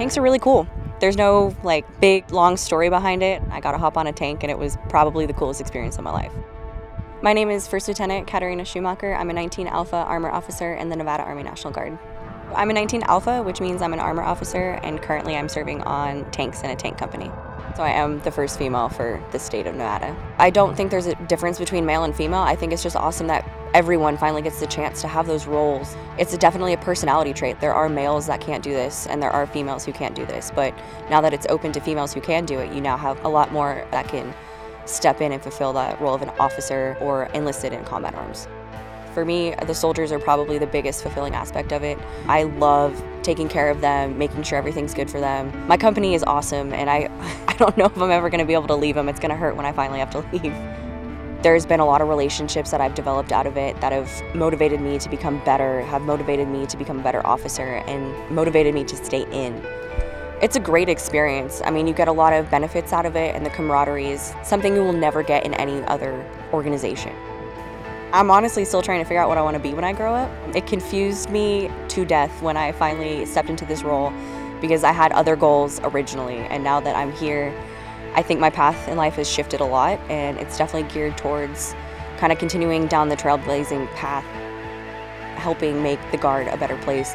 Tanks are really cool. There's no like big long story behind it. I got to hop on a tank and it was probably the coolest experience of my life. My name is First Lieutenant Katarina Schumacher. I'm a 19 Alpha Armor Officer in the Nevada Army National Guard. I'm a 19 Alpha, which means I'm an armor officer, and currently I'm serving on tanks in a tank company. So I am the first female for the state of Nevada. I don't think there's a difference between male and female. I think it's just awesome that everyone finally gets the chance to have those roles. It's definitely a personality trait. There are males that can't do this, and there are females who can't do this. But now that it's open to females who can do it, you now have a lot more that can step in and fulfill that role of an officer or enlisted in combat arms. For me, the soldiers are probably the biggest fulfilling aspect of it. I love taking care of them, making sure everything's good for them. My company is awesome, and I, I don't know if I'm ever going to be able to leave them. It's going to hurt when I finally have to leave. There's been a lot of relationships that I've developed out of it that have motivated me to become better, have motivated me to become a better officer, and motivated me to stay in. It's a great experience. I mean, you get a lot of benefits out of it, and the camaraderie is something you will never get in any other organization. I'm honestly still trying to figure out what I want to be when I grow up. It confused me to death when I finally stepped into this role because I had other goals originally, and now that I'm here, I think my path in life has shifted a lot, and it's definitely geared towards kind of continuing down the trailblazing path, helping make the Guard a better place.